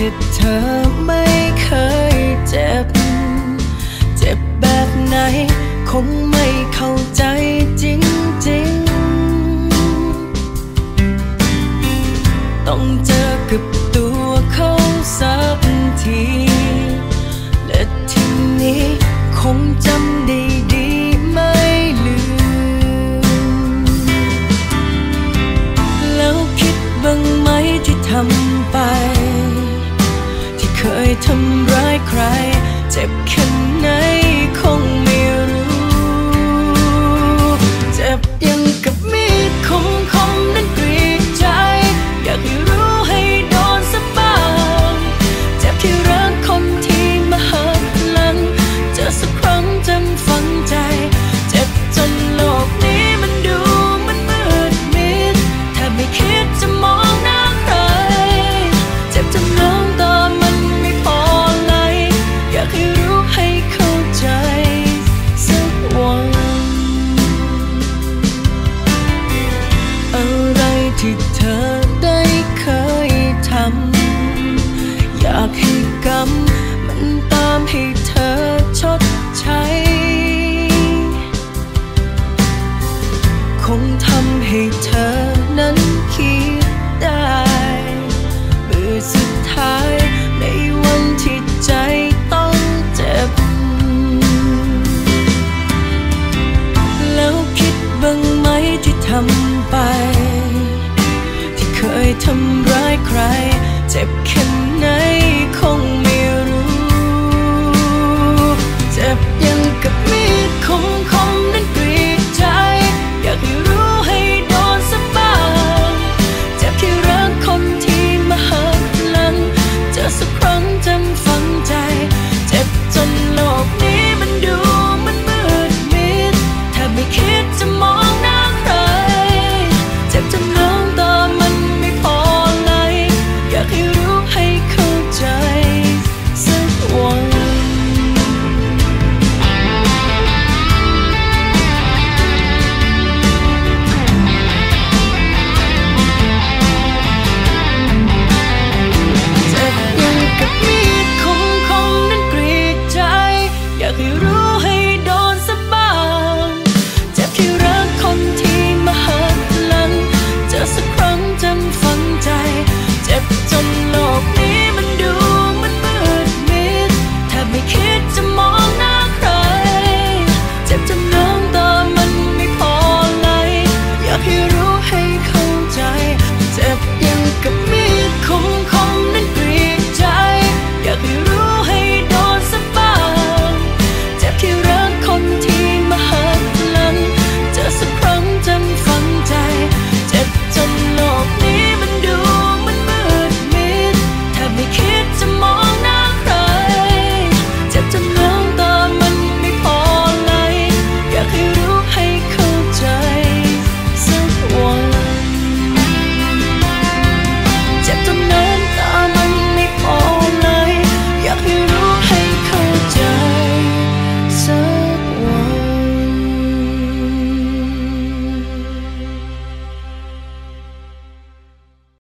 ที่เธอไม่เคยเจ็บ เจ็บแบบไหน คงไม่เข้าใจจริงๆ ต้องเจอกับตัวเขาสักที และทีนี้คงจำได้ดีไม่ลืม แล้วคิดบ้างไหมที่ทำไป เคยทำร้ายใคร เจ็บแค่ไหนคงายใคร เจ็บแค่ไหนคง